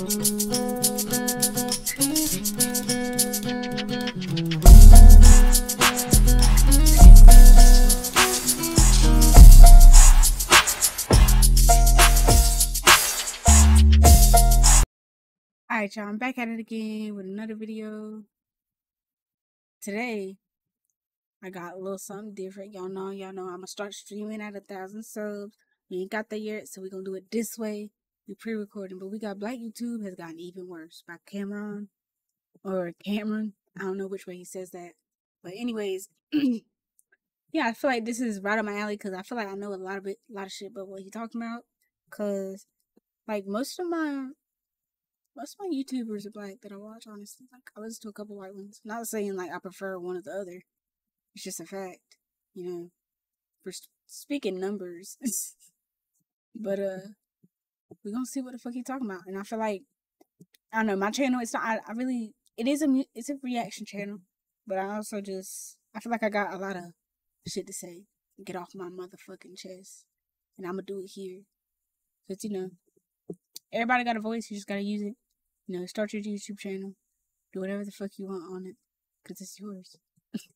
Alright, y'all, I'm back at it again with another video. Today, I got a little something different. Y'all know, y'all know I'm gonna start streaming at a thousand subs. We ain't got there yet, so we're gonna do it this way. Pre-recording, but we got Black YouTube has gotten even worse by Cameron or Cameron. I don't know which way he says that. But anyways, yeah, I feel like this is right up my alley because I feel like I know a lot of it, a lot of shit but what he's talking about. Cause like most of my most of my YouTubers are black that I watch, honestly. Like, I listen to a couple white ones. Not saying, like, I prefer one or the other. It's just a fact, you know. For speaking numbers. but, uh, we're gonna see what the fuck he talking about. And I feel like, I don't know, my channel, it's not, I, I really, it is a, it's a reaction channel. But I also just, I feel like I got a lot of shit to say. Get off my motherfucking chest. And I'm gonna do it here. Cause, you know, everybody got a voice. You just gotta use it. You know, start your YouTube channel. Do whatever the fuck you want on it, cause it's yours.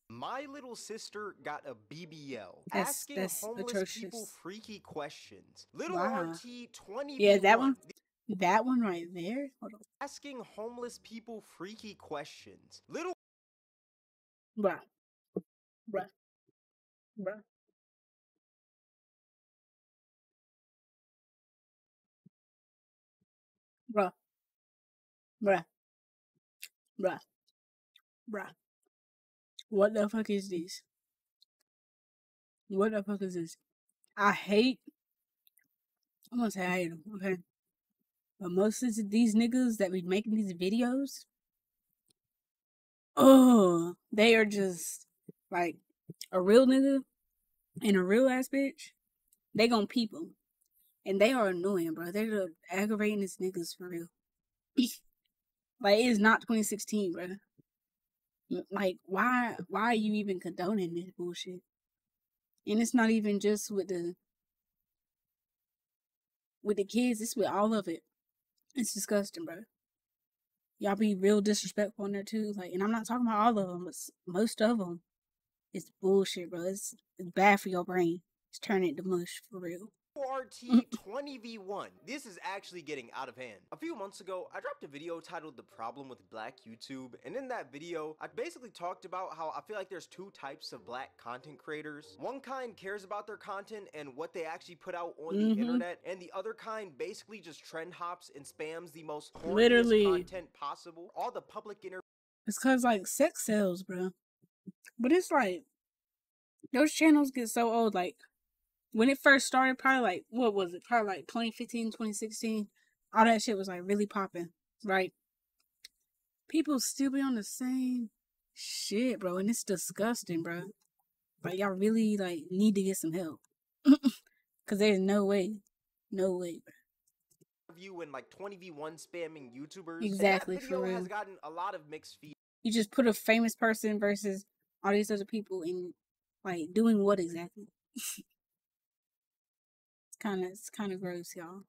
My little sister got a BBL, That's- asking that's homeless people freaky questions. Little Wow. RT 20 Yeah, that one? That one right there. On, Asking homeless people freaky questions. Little bruh, bruh, bruh. Bruh, bruh, bruh, bruh. What the fuck is this? What the fuck is this? I hate. I'm gonna say I hate them, okay? But most of these niggas that be making these videos, oh, they are just like a real nigga and a real ass bitch. They gonna peep 'em. And they are annoying, bro. They're the aggravating as niggas for real. like, it is not 2016, bro. Like, why, why are you even condoning this bullshit? And it's not even just with the, with the kids. It's with all of it. It's disgusting, bro. Y'all be real disrespectful in there too. Like, and I'm not talking about all of them, but most of them. It's bullshit, bro. It's, it's bad for your brain. It's turning it to mush for real. RT 20v1. This is actually getting out of hand. A few months ago, I dropped a video titled The Problem with Black YouTube, and in that video, I basically talked about how I feel like there's two types of black content creators. One kind cares about their content and what they actually put out on Mhm. the internet, and the other kind basically just trend hops and spams the most Literally. content possible. All the public inter It's cause like sex sells, bro. But it's like those channels get so old. Like when it first started, probably like what was it? Probably like 2015, 2016. All that shit was like really popping, right? People still be on the same shit, bro, and it's disgusting, bro. Like y'all really like need to get some help, cause there's no way, no way, bro. view and like 20v1 spamming YouTubers. and Exactly, that for video has gotten a lot of mixed feedback. You just put a famous person versus all these other people and like doing what exactly? kind of it's kind of gross, y'all.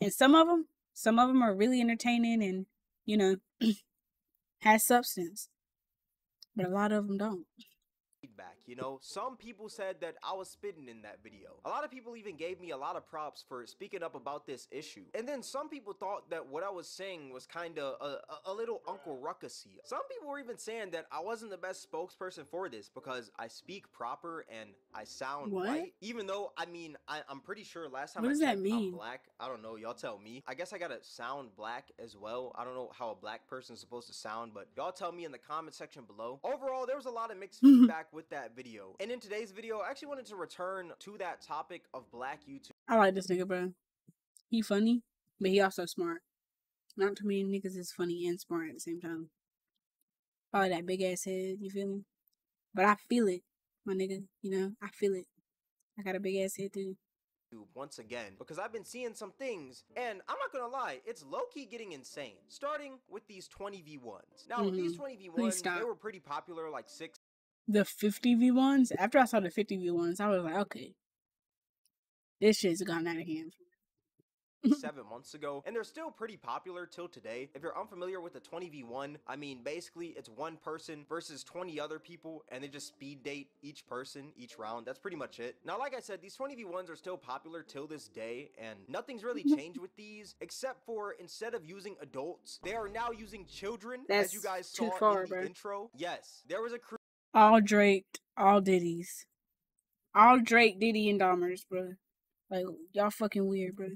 And some of them, some of them are really entertaining and you know has substance, but a lot of them don't. feedback, you know? Some people said that I was spitting in that video. A lot of people even gave me a lot of props for speaking up about this issue. And then some people thought that what I was saying was kind of a, a, a little Uncle Ruckusy. Some people were even saying that I wasn't the best spokesperson for this because I speak proper and I sound What? white. Even though, I mean, I, I'm pretty sure last time What I does that mean? I'm black. I don't know. Y'all tell me. I guess I gotta sound black as well. I don't know how a black person is supposed to sound, but y'all tell me in the comment section below. Overall, there was a lot of mixed feedback with that video. And in today's video, I actually wanted to return to that topic of black YouTube. I like this nigga, bro. He funny, but he also smart. Not too many niggas is funny and smart at the same time. Probably that big ass head, you feel me? But I feel it, my nigga. You know, I feel it. I got a big ass head too. once again because I've been seeing some things and I'm not gonna lie, it's low key getting insane. Starting with these 20v1s. Now, these Mhm. 20v1s, Please they were pretty popular like six The 50 v ones. After I saw the 50 v ones, I was like, okay, this shit's gone out of hand. seven months ago, and they're still pretty popular till today. If you're unfamiliar with the 20v1, I mean, basically, it's one person versus 20 other people, and they just speed date each person each round. That's pretty much it. Now, like I said, these 20v1s are still popular till this day, and nothing's really changed with these, except for instead of using adults, they are now using children, That's as you guys saw far, in the bro. intro. Yes, there was a crew all Drake, all Diddy's, all Drake, Diddy, and Dahmers, bro. Like y'all fucking weird, bro.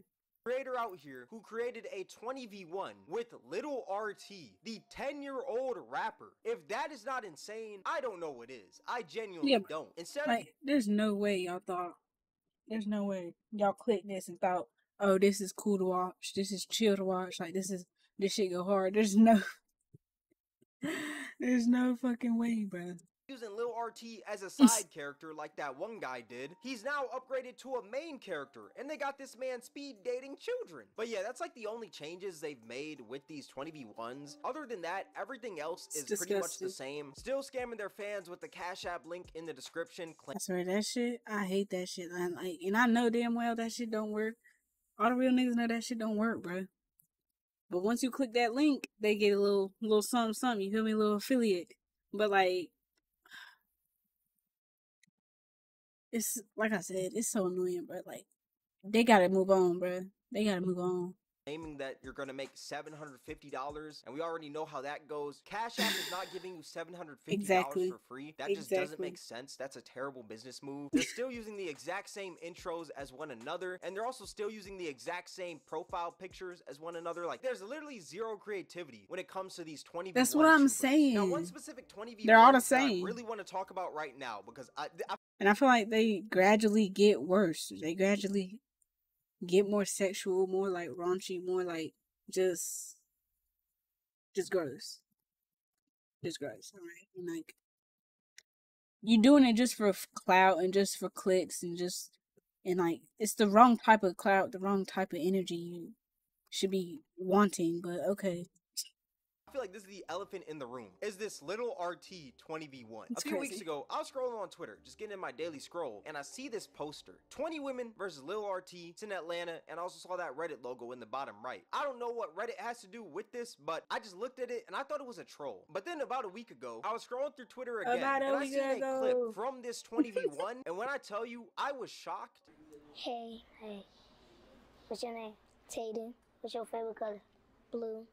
creator out here who created a 20v1 with Little RT, the 10 year old rapper. If that is not insane, I don't know what is. I genuinely Yeah, don't. Instead of Like, there's no way y'all thought. There's no way y'all clicked this and thought, oh, this is cool to watch. This is chill to watch. Like this is this shit go hard. There's no. There's no fucking way, bro. Using Lil RT as a side character like that one guy did, he's now upgraded to a main character, and they got this man speed dating children. But yeah, that's like the only changes they've made with these 20v1s. Other than that, everything else is pretty much the same. Still scamming their fans with the Cash App link in the description, I swear that shit. I hate that shit. And like, and I know damn well that shit don't work. All the real niggas know that shit don't work, bro. But once you click that link, they get a little, little something, something. You feel me? A little affiliate. But like, it's like I said, it's so annoying, bro. Like, they gotta move on, bro. They gotta move mm-hmm. on. claiming that you're gonna make $750 and we already know how that goes cash app is not giving you $750 Exactly. for free that just doesn't make sense that's a terrible business move they're still using the exact same intros as one another and they're also still using the exact same profile pictures as one another like there's literally zero creativity when it comes to these 20 That's what I'm saying. now one specific 20 They're all the same. I really want to talk about right now because I, I And I feel like they gradually get worse. They gradually get more sexual, more like raunchy, more like just just gross. Just gross. Alright. And like you're doing it just for clout and just for clicks and just and like it's the wrong type of clout, the wrong type of energy you should be wanting, but okay. Feel like this is the elephant in the room. Is this little RT 20v1? It's a few weeks ago, I was scrolling on Twitter, just getting in my daily scroll, and I see this poster 20 women versus Lil RT. It's in Atlanta, and I also saw that Reddit logo in the bottom right. I don't know what Reddit has to do with this, but I just looked at it and I thought it was a troll. But then about a week ago, I was scrolling through Twitter again, About and I week seen a ago. clip from this 20v1, and when I tell you, I was shocked. Hey, hey. What's your name? Tayden. What's your favorite color? Blue.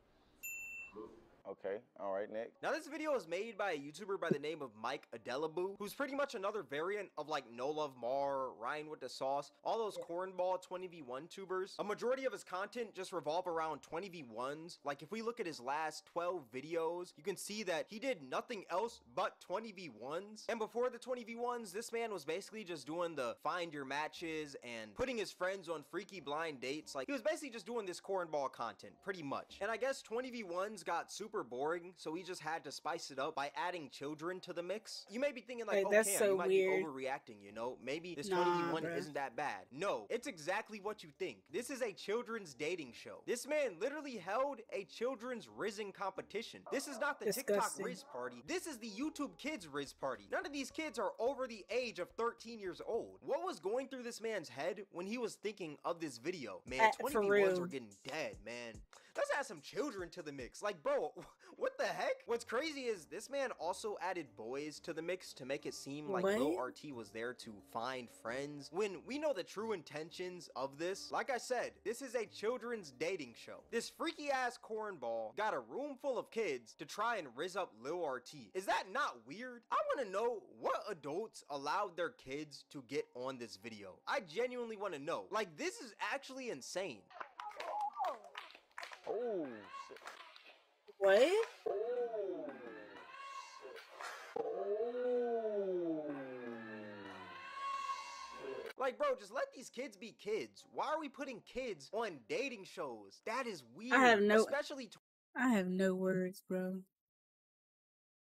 Okay, all right, Nick. Now, this video is made by a YouTuber by the name of Mike Adelabu, who's pretty much another variant of like No Love Mar, Ryan with the Sauce, all those cornball 20v1 tubers. A majority of his content just revolve around 20v1s. Like, if we look at his last 12 videos, you can see that he did nothing else but 20v1s. And before the 20v1s, this man was basically just doing the find your matches and putting his friends on freaky blind dates. Like, he was basically just doing this cornball content, pretty much. And I guess 20v1s got super boring, so he just had to spice it up by adding children to the mix. You may be thinking like, Wait, oh, that's Cam, so you might weird. be overreacting, you know? Maybe this Nah, 20v1 isn't that bad. No, it's exactly what you think. This is a children's dating show. This man literally held a children's Risen competition. This is not the TikTok Disgusting. Riz party. This is the YouTube Kids Riz party. None of these kids are over the age of 13 years old. What was going through this man's head when he was thinking of this video? Man, Uh, for 20v1s were getting dead, man. Let's add some children to the mix. Like, bro, what the heck? What's crazy is this man also added boys to the mix to make it seem like Lil RT was there to find friends. When we know the true intentions of this, like I said, this is a children's dating show. This freaky ass cornball got a room full of kids to try and riz up Lil RT. Is that not weird? I want to know what adults allowed their kids to get on this video. I genuinely want to know. Like, this is actually insane. Oh, shit. What? Like, bro, just let these kids be kids. Why are we putting kids on dating shows? That is weird. I have no- Especially I have no words, bro.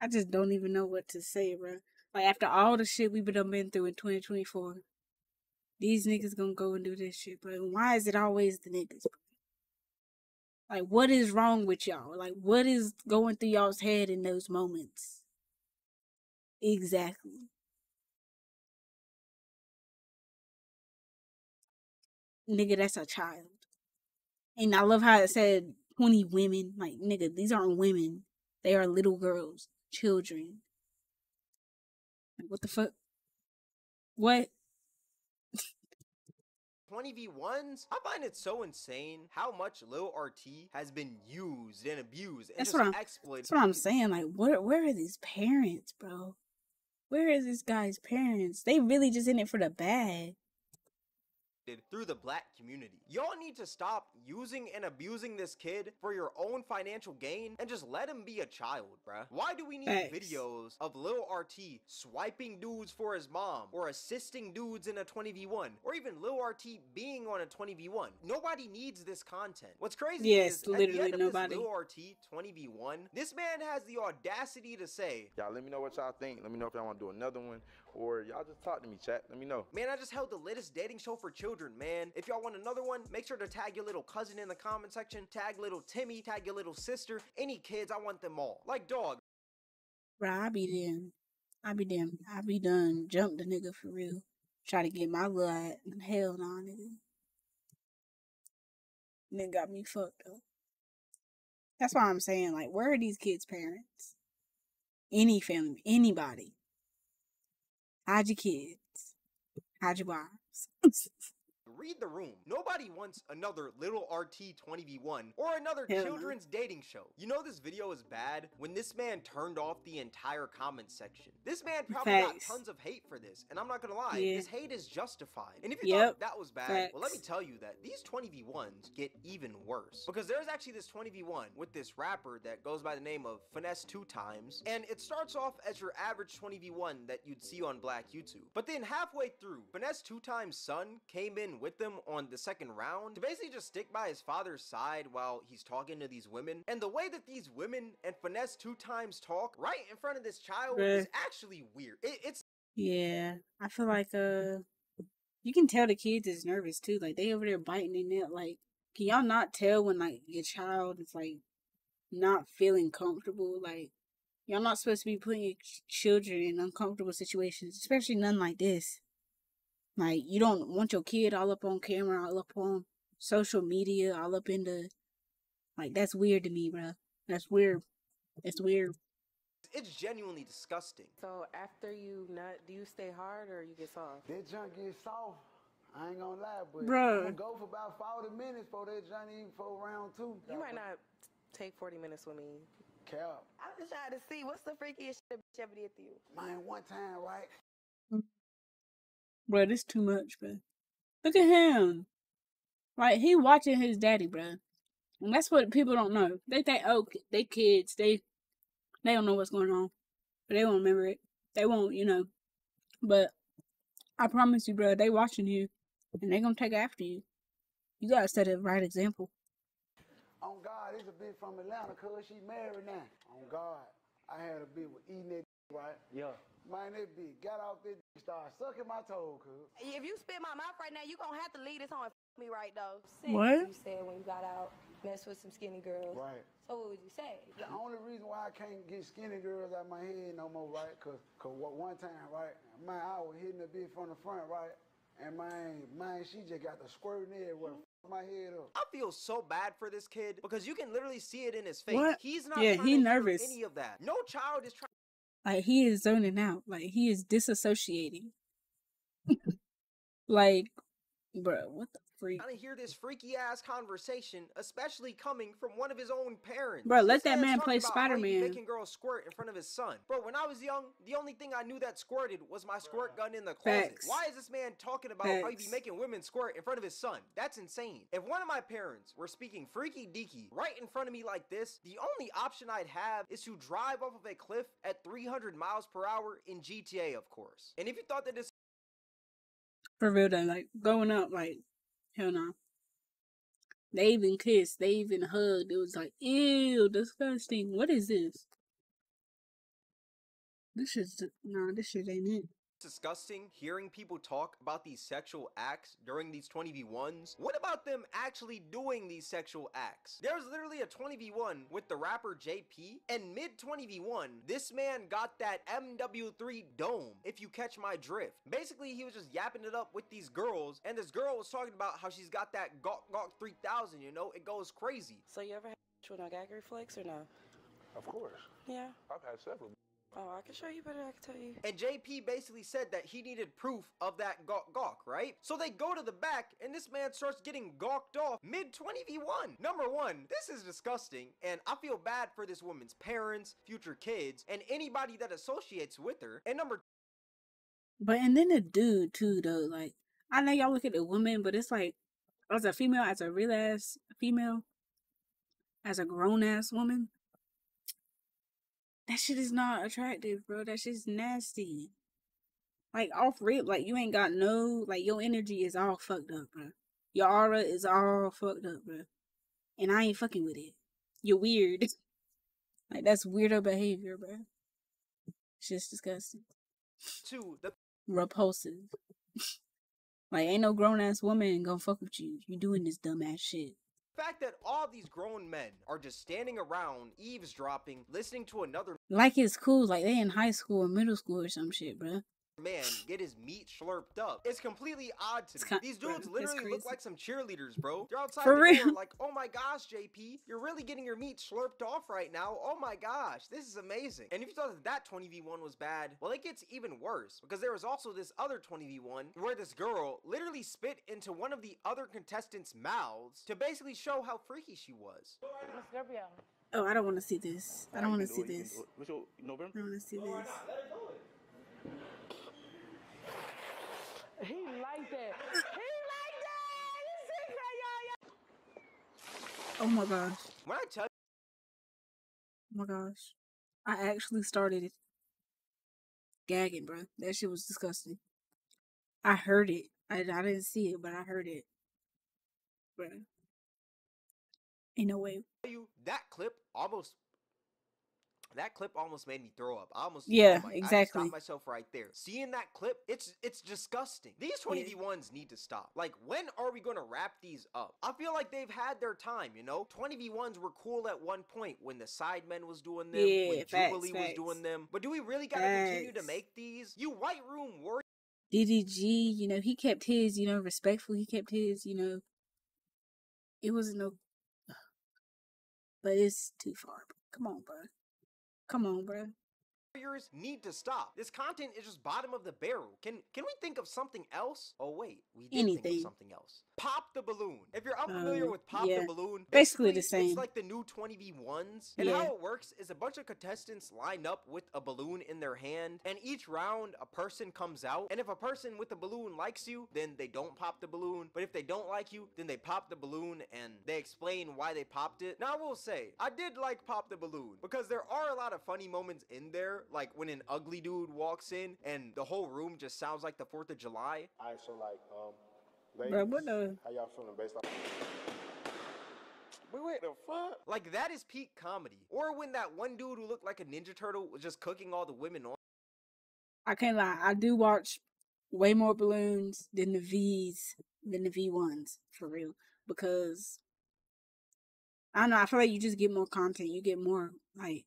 I just don't even know what to say, bro. Like after all the shit we've been been through in 2024, these niggas gonna go and do this shit. But why is it always the niggas? bro? Like, what is wrong with y'all? Like, what is going through y'all's head in those moments? Exactly. Nigga, that's a child. And I love how it said 20 women. Like, nigga, these aren't women. They are little girls, children. Like, what the fuck? What? 20v1s? I find it so insane how much Lil RT has been used and abused and That's just what I'm- exploited. That's what I'm saying. Like, where where are these parents, bro? Where is this guy's parents? They really just in it for the bag. Through the black community. Y'all need to stop using and abusing this kid for your own financial gain and just let him be a child, bruh. Why do we need Facts. videos of Lil RT swiping dudes for his mom or assisting dudes in a 20v1 or even Lil RT being on a 20v1? Nobody needs this content. What's crazy Yes, is at the literally end of nobody. this Lil RT 20v1, this man has the audacity to say, Y'all let me know what y'all think. Let me know if y'all want to do another one or y'all just talk to me, chat. Let me know. Man, I just held the latest dating show for children, man. If y'all want another one, make sure to tag your little cousin in the comment section, tag little Timmy, tag your little sister, any kids, I want them all. Like, dog, Bro, I be them. I be them. I be done. Jump the nigga for real. Try to get my blood. Hell no, nigga. Nigga got me fucked up. That's why I'm saying, like, where are these kids' parents? Any family, anybody. Hide your kids. Hide your wives. read the room. Nobody wants another little RT 20v1 or another children's dating show. You know this video is bad when this man turned off the entire comment section. This man probably Facts. got tons of hate for this, and I'm not gonna lie, Yeah. this hate is justified. And if you Yep. thought that was bad, well let me tell you that these 20v1s get even worse. Because there's actually this 20v1 with this rapper that goes by the name of Finesse Two Times, and it starts off as your average 20v1 that you'd see on Black YouTube. But then halfway through, Finesse Two Times' son came in with them on the second round to basically just stick by his father's side while he's talking to these women. And the way that these women and Finesse Two Times talk right in front of this child is actually weird. It, it's Yeah, I feel like uh, you can tell the kids is nervous too. Like they over there biting their nail. Like, can y'all not tell when like your child is like not feeling comfortable? Like, y'all not supposed to be putting your ch- children in uncomfortable situations, especially none like this. Like, you don't want your kid all up on camera, all up on social media, all up in the like. That's weird to me, bro. That's weird. It's weird. it's genuinely disgusting. So after you nut, do you stay hard or you get soft? That junk gets soft. I ain't gonna lie, but Bruh. I'm gonna go for about 40 minutes for that junk even for round two. You might not take 40 minutes with me. Cap. I'm just trying to see what's the freakiest shit a bitch ever did to you. Man, one time, right? Mm. Bro, this too much, bro. Look at him. Like he watching his daddy, bro. And that's what people don't know. They think, oh, they kids, they they don't know what's going on, but they won't remember it. They won't, you know. But I promise you, bro, they watching you, and they gonna take after you. You gotta set a right example. On God, it's a bitch from Atlanta, cuz she married now. On God, I had a bitch with eating right? Yeah. Man, that bitch got off that started sucking my toe, cuz. If you spit my mouth right now, you gonna have to leave this on and f- me right though. What? You said when you got out, mess with some skinny girls. Right. So what would you say? The only reason why I can't get skinny girls out my head no more, right? Cause, cause what one time, right? Man, I was hitting the bitch from the front, right? And man, man, she just got the squirting everywhere, f- my head up. I feel so bad for this kid because you can literally see it in his face. What? He's not Yeah, trying he nervous. any of that. No child is trying Like he is zoning out. Like he is disassociating. like, bro, what the freak? to hear this freaky ass conversation, especially coming from one of his own parents. Bro, let that man play about how he be Spider-Man. Making girls squirt in front of his son. Bro, when I was young, the only thing I knew that squirted was my squirt gun in the closet. Facts. Why is this man talking about how he be making women squirt in front of his son? That's insane. If one of my parents were speaking freaky deaky right in front of me like this, the only option I'd have is to drive off of a cliff at 300 miles per hour in GTA, of course. And if you thought that this For real though, like going up, like hell no. They even kissed, they even hugged. It was like, ew, disgusting. What is this? This is nah, this shit ain't it. Disgusting hearing people talk about these sexual acts during these 20v1s. What about them actually doing these sexual acts? There's literally a 20v1 with the rapper JP, and mid 20v1, this man got that MW3 dome, if you catch my drift. Basically, he was just yapping it up with these girls, and this girl was talking about how she's got that Gawk Gawk 3000, you know? It goes crazy. So you ever had with no gag reflex or no? Of course. Yeah. I've had several. Oh, I can show you better. I can tell you. And JP basically said that he needed proof of that gawk gawk, right? So they go to the back, and this man starts getting gawked off mid 20v1. Number one, this is disgusting, and I feel bad for this woman's parents, future kids, and anybody that associates with her. And number But and then the dude too though, like I know y'all look at the woman, but it's like as a female, as a real ass female, as a grown ass woman, that shit is not attractive, bro. That shit's nasty. Like off rip, like you ain't got no like your energy is all fucked up, bro. Your aura is all fucked up, bro. And I ain't fucking with it. You're weird. like that's weirdo behavior, bro. It's just disgusting. two, the repulsive. like ain't no grown ass woman gonna fuck with you. You doing this dumb ass shit. Fact that all these grown men are just standing around, eavesdropping, listening to another Like it's cool, like they in high school or middle school or some shit, bro. Man get his meat slurped up. It's completely odd to me. ki- These dudes literally look like some cheerleaders, bro. They're outside For the door real. like, oh my gosh, JP, you're really getting your meat slurped off right now. Oh my gosh, this is amazing. And if you thought that that 20v1 was bad, well, it gets even worse because there was also this other 20v1 where this girl literally spit into one of the other contestants' mouths to basically show how freaky she was. Miss Gabrielle. Oh, I don't want to see this. I don't want to see this. What's your November? I don't want to see this. He like that. He like that. This secret, y'all. Oh my gosh. When I tell Oh my gosh. I actually started it. Gagging, bro. That shit was disgusting. I heard it. I, I didn't see it, but I heard it. Bro. Ain't no way. you, that clip almost that clip almost made me throw up. I almost Yeah, oh my- I exactly. stopped myself right there. Seeing that clip, it's it's disgusting. These 20v1s need to stop. Like, when are we gonna wrap these up? I feel like they've had their time, you know? 20v1s were cool at one point when the Sidemen was doing them, Yeah, when facts, Jubilee was doing them. But do we really gotta continue to make these? You White Room warriors DDG, you know, he kept his, you know, respectful. He kept his, you know. It wasn't no. But it's too far. Come on, bro. Come on, bro. Warriors need to stop. This content is just bottom of the barrel. Can can we think of something else? Oh wait, we did think of something else. Pop the balloon. If you're unfamiliar Um, with Pop yeah. the Balloon, Basically the same. It's like the new 20v1s. And Yeah. how it works is a bunch of contestants line up with a balloon in their hand, and each round a person comes out. And if a person with the balloon likes you, then they don't pop the balloon. But if they don't like you, then they pop the balloon and they explain why they popped it. Now I will say, I did like Pop the Balloon because there are a lot of funny moments in there, like when an ugly dude walks in and the whole room just sounds like the 4th of July. All right, so like, um, Bro, ladies, what the- how y'all feeling based off? Wait, wait, the fuck? Like that is peak comedy. Or when that one dude who looked like a Ninja Turtle was just cooking all the women on. I can't lie. I do watch way more balloons than the V's than the V ones for real because I don't know. I feel like you just get more content. You get more like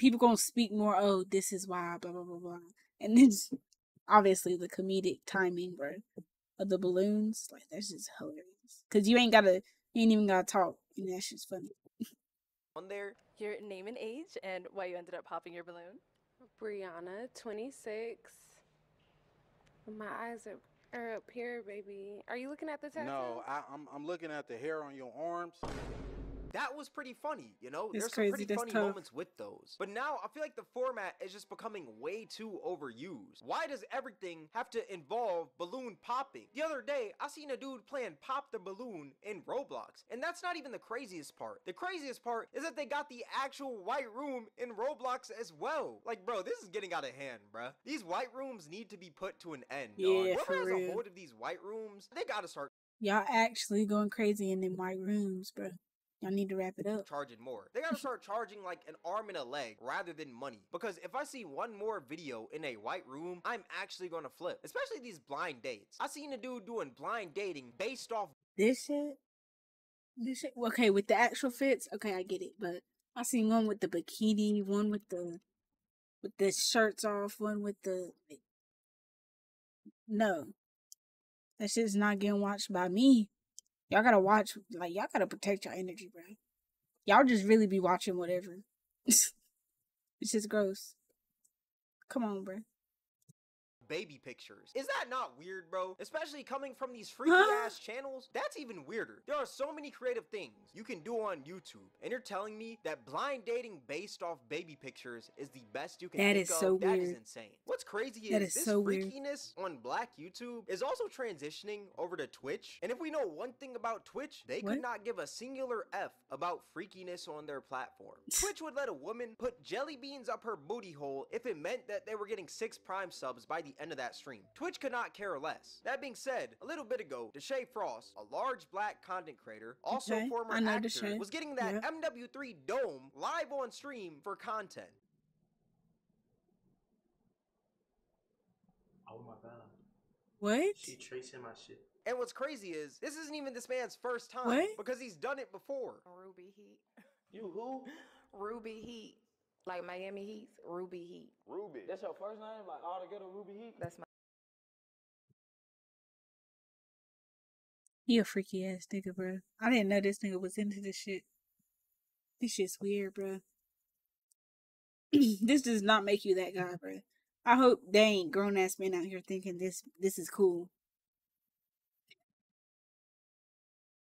people gonna speak more. Oh, this is why. Blah blah blah blah. And then obviously the comedic timing, bro, of the balloons. Like that's just hilarious. Cause you ain't gotta, you ain't even gotta talk, and that's just funny. on there. Your name and age and why you ended up popping your balloon. Brianna, 26. My eyes are, are up here, baby. Are you looking at the tattoo? No, I, I'm I'm looking at the hair on your arms. That was pretty funny, you know? It's There's crazy, some pretty funny tough. moments with those. But now I feel like the format is just becoming way too overused. Why does everything have to involve balloon popping? The other day, I seen a dude playing Pop the Balloon in Roblox, and that's not even the craziest part. The craziest part is that they got the actual white room in Roblox as well. Like, bro, this is getting out of hand, bruh. These white rooms need to be put to an end, dog. Yeah, Whoever for has a hold of these white rooms, they gotta start Y'all actually going crazy in them white rooms, bro. Y'all need to wrap it up. charging more. They gotta start charging like an arm and a leg rather than money. Because if I see one more video in a white room, I'm actually gonna flip. Especially these blind dates. I seen a dude doing blind dating based off This shit. This shit. Okay, with the actual fits, okay, I get it. But I seen one with the bikini, one with the with the shirts off, one with the no. That shit's not getting watched by me. Y'all gotta watch, like y'all gotta protect your energy, bro. Y'all just really be watching whatever. it's just gross. Come on, bro. Baby pictures. Is that not weird, bro? Especially coming from these freaky ass channels? That's even weirder. There are so many creative things you can do on YouTube, and you're telling me that blind dating based off baby pictures is the best you can That think is of? so That is weird. insane. What's crazy is, That is this so weird. freakiness on black YouTube is also transitioning over to Twitch. And if we know one thing about Twitch, they What? could not give a singular F about freakiness on their platform. Twitch would let a woman put jelly beans up her booty hole if it meant that they were getting six prime subs by the end of that stream. Twitch could not care less. That being said, a little bit ago, Deshae Frost, a large black content creator, also Okay, former actor, Deshae. was getting that Yep. MW3 dome live on stream for content. Oh my god. What? She tracing my shit. And what's crazy is this isn't even this man's first time What? because he's done it before. Ruby Heat. You who? Ruby Heat. Like Miami Heat, Ruby Heat. Ruby. That's your first name? Like all together, Ruby Heat? That's my He a freaky ass nigga, bro. I didn't know this nigga was into this shit. This shit's weird, bro. this does not make you that guy, bro. I hope they ain't grown ass men out here thinking this this is cool.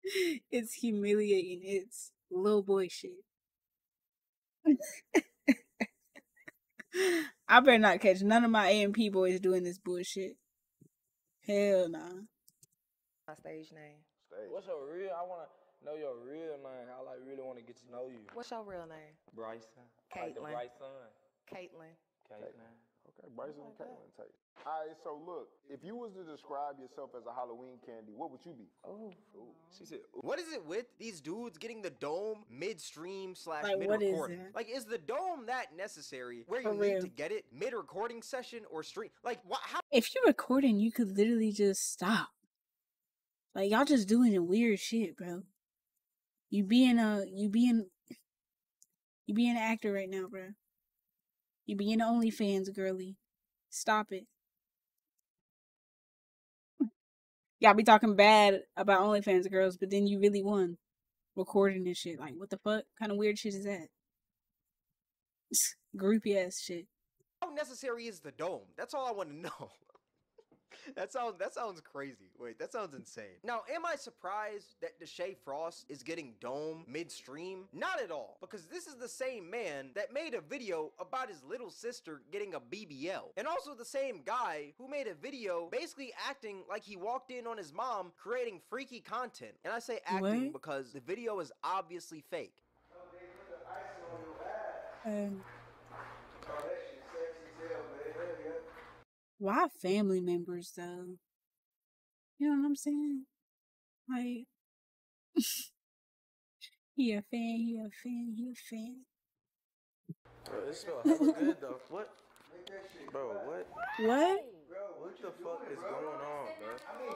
It's humiliating. It's little boy shit. I better not catch none of my AMP boys doing this bullshit. Hell nah. my stage name. What's your real? I want to know your real name. I like really want to get to know you. What's your real name? Bryson. Like the Caitlin. bright. Caitlin. Caitlin. Okay, Bryson and Caitlin take. All right, so look, if you was to describe yourself as a Halloween candy, what would you be? Oh. She said, "What is it with these dudes getting the dome midstream slash Like, mid recording? that? Like, is the dome that necessary where For you need real. to get it mid recording session or stream? Like, what? How? if you're recording, you could literally just stop. Like y'all just doing weird shit, bro. You being a you being you being an actor right now, bro. You being OnlyFans girly. Stop it. Y'all be talking bad about OnlyFans girls, but then you really won recording this shit. Like, what the fuck? kind of weird shit is that? Groupie ass shit. How necessary is the dome? That's all I want to know. That sounds that sounds crazy. Wait, that sounds insane. Now, am I surprised that Deshae Frost is getting dome midstream? Not at all, because this is the same man that made a video about his little sister getting a BBL, and also the same guy who made a video basically acting like he walked in on his mom creating freaky content. And I say acting What? because the video is obviously fake. Um, why family members though? You know what I'm saying? Like, he a fan, he a fan, he a fan. Bro, it smell hella good though. What? Bro, what? What? Bro, What the fuck is going on, bro? I mean,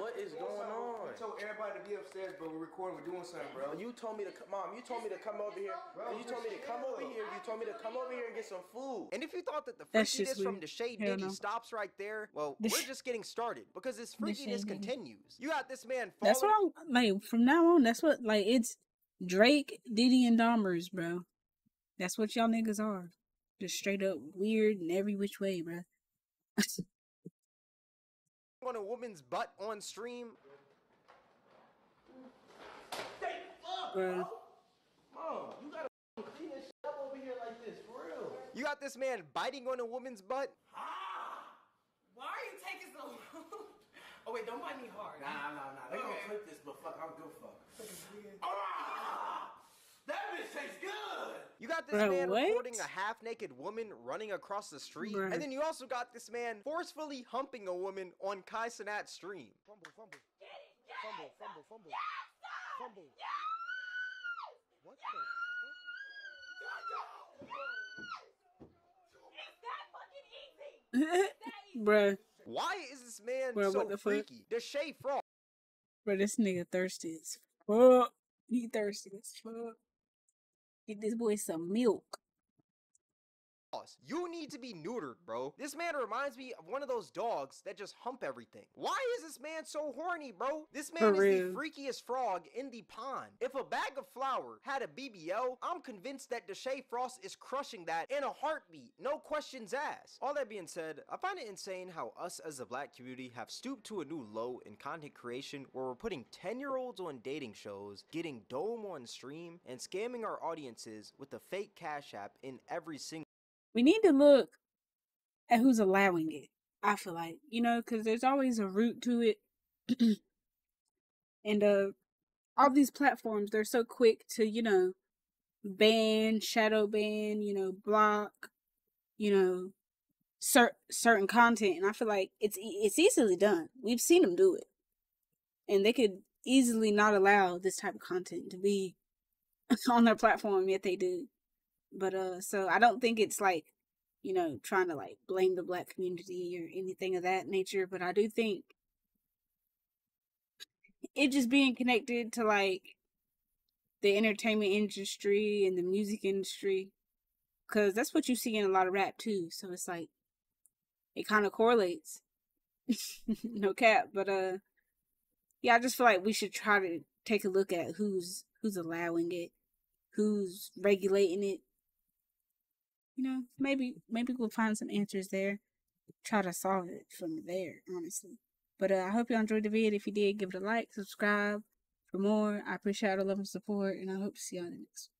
What is going on? told everybody to be upstairs, but we're recording, we're doing something, bro. You told me to come, mom. You told me to come over here. Bro, You told me to come over here. You told me to come over here and get some food. And if you thought that the That's just freakiness from the Deshae Hell Diddy no. stops right there, well, This- we're just getting started because this Deshae freakiness continues. You got this man falling. That's what I'm like. From now on, that's what like it's Drake, Diddy, and Dahmers, bro. That's what y'all niggas are. Just straight up weird in every which way, bro. on a woman's butt on stream. Bro. Mom, you gotta clean this shit up over here like this, for real. You got this man biting on a woman's butt. Why are you taking so long? oh wait, don't bite me hard. Nah, nah, nah. They gonna Okay. clip this, but fuck, I don't give a fuck. Ah! tastes good. You got this Bro, man what? reporting a half-naked woman running across the street, Bro. and then you also got this man forcefully humping a woman on Kai Cenat's stream. Fumble, fumble. Fumble, fumble, fumble. Yes, sir! Fumble. Yes! What yes! the? Bruh. Why is this man Bruh, so what the freaky? Fuck? The Shay Frog. Bro, this nigga thirsty as fuck. He thirsty as fuck. Get this boy some milk. You need to be neutered, bro. This man reminds me of one of those dogs that just hump everything. Why is this man so horny, bro? This For man is real. the freakiest frog in the pond. If a bag of flour had a BBL, I'm convinced that Deshae Frost is crushing that in a heartbeat. No questions asked. All that being said, I find it insane how us as a black community have stooped to a new low in content creation where we're putting 10 year olds on dating shows, getting dome on stream, and scamming our audiences with a fake cash app in every single We need to look at who's allowing it. I feel like, you know, because there's always a root to it. and uh all these platforms, they're so quick to, you know, ban, shadow ban, you know, block, you know, cer- certain content. And I feel like it's e- it's easily done. We've seen them do it. And they could easily not allow this type of content to be on their platform, yet they do. But uh so I don't think it's like, you know, trying to like blame the black community or anything of that nature, but I do think it just being connected to like the entertainment industry and the music industry cuz that's what you see in a lot of rap too. So it's like it kind of correlates. no cap, but uh yeah, I just feel like we should try to take a look at who's who's allowing it, who's regulating it, you know, maybe maybe we'll find some answers there. Try to solve it from there, honestly. But uh, I hope y'all enjoyed the video. If you did, give it a like, subscribe for more. I appreciate all the love and support, and I hope to see y'all in the next one.